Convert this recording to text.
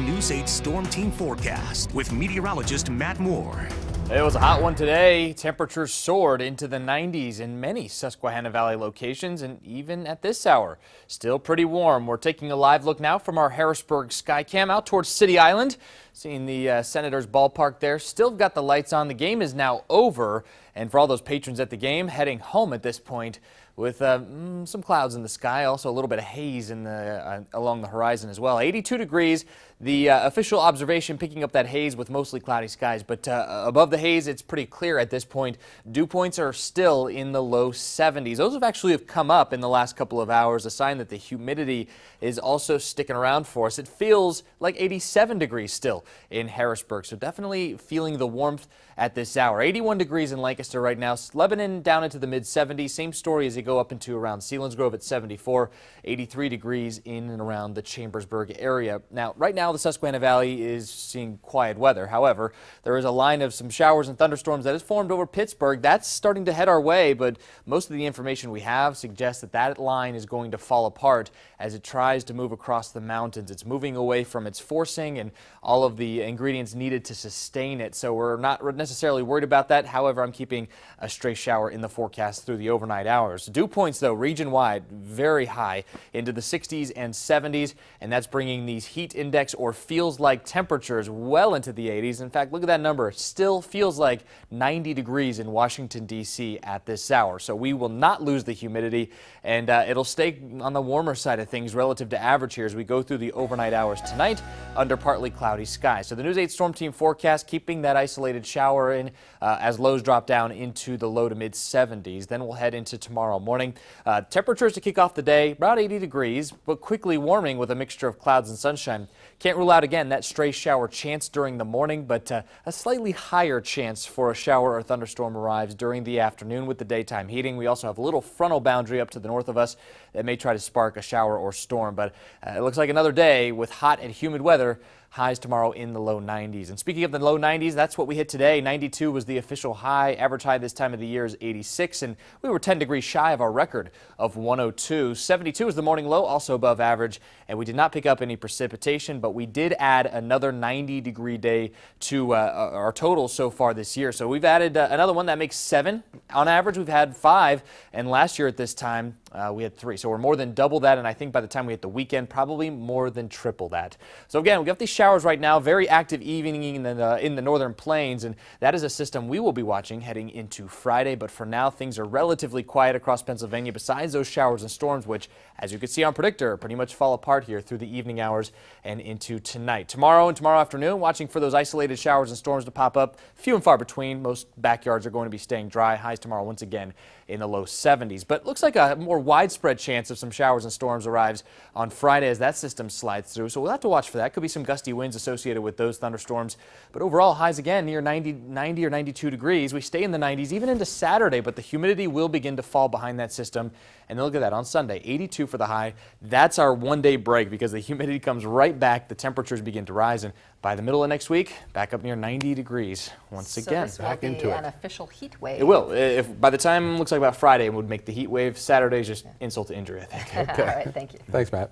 News 8 Storm Team forecast with meteorologist Matt Moore. It was a hot one today. Temperatures soared into the 90s in many Susquehanna Valley locations and even at this hour. Still pretty warm. We're taking a live look now from our Harrisburg Skycam out towards City Island. Seeing the uh, Senators ballpark there. Still got the lights on. The game is now over. And for all those patrons at the game heading home at this point, with uh, mm, some clouds in the sky, also a little bit of haze in the uh, along the horizon as well. 82 degrees. The uh, official observation picking up that haze with mostly cloudy skies, but uh, above the haze, it's pretty clear at this point. Dew points are still in the low 70s. Those have actually have come up in the last couple of hours, a sign that the humidity is also sticking around for us. It feels like 87 degrees still in Harrisburg, so definitely feeling the warmth at this hour. 81 degrees in Lancaster right now. Lebanon down into the mid 70s. Same story as you go up into around Selinsgrove at 74. 83 degrees in and around the Chambersburg area. Now, right now, the Susquehanna Valley is seeing quiet weather. However, there is a line of some showers and thunderstorms that has formed over Pittsburgh. That's starting to head our way, but most of the information we have suggests that that line is going to fall apart as it tries to move across the mountains. It's moving away from its forcing and all of the ingredients needed to sustain it. So we're not necessarily worried about that. However, I'm keeping a stray shower in the forecast through the overnight hours. Dew points, though, region wide, very high into the 60s and 70s, and that's bringing these heat index or feels like temperatures well into the 80s. In fact, look at that number. Still feels like 90 degrees in Washington, D.C. at this hour. So we will not lose the humidity, and uh, it'll stay on the warmer side of things relative to average here as we go through the overnight hours tonight under partly cloudy skies. So the News 8 Storm Team forecast keeping that isolated shower in uh, as lows drop down into the low to mid 70s. Then we'll head into tomorrow morning. Uh, temperatures to kick off the day about 80 degrees, but quickly warming with a mixture of clouds and sunshine. Can't rule out again that stray shower chance during the morning, but uh, a slightly higher chance for a shower or thunderstorm arrives during the afternoon with the daytime heating. We also have a little frontal boundary up to the north of us that may try to spark a shower or storm, but uh, it looks like another day with hot and humid weather. Highs tomorrow in the low 90s. And speaking of the low 90s, that's what we hit today. 92 was the official high. Average high this time of the year is 86, and we were 10 degrees shy of our record of 102. 72 is the morning low, also above average, and we did not pick up any precipitation, but we did add another 90 degree day to uh, our total so far this year. So we've added uh, another one that makes seven. On average, we've had five, and last year at this time, uh, we had three. So we're more than double that, and I think by the time we hit the weekend, probably more than triple that. So again, we've got these showers right now, very active evening in the, in the northern plains, and that is a system we will be watching heading into Friday. But for now, things are relatively quiet across Pennsylvania besides those showers and storms, which, as you can see on Predictor, pretty much fall apart here through the evening hours and into tonight. Tomorrow and tomorrow afternoon, watching for those isolated showers and storms to pop up. Few and far between. Most backyards are going to be staying dry. Highs tomorrow once again in the low 70s. But looks like a more widespread chance of some showers and storms arrives on Friday as that system slides through. So we'll have to watch for that. Could be some gusty winds associated with those thunderstorms. But overall, highs again near 90, 90 or 92 degrees. We stay in the 90s even into Saturday, but the humidity will begin to fall behind that system. And look at that on Sunday, 82 for the high. That's our one day break because the humidity comes right back. The temperatures begin to rise. And by the middle of next week, back up near 90 degrees once so again. This will back be into an it. official heat wave. It will. If by the time looks like about Friday, it would make the heat wave. Saturday is just insult to injury, I think. All right, thank you. Thanks, Matt.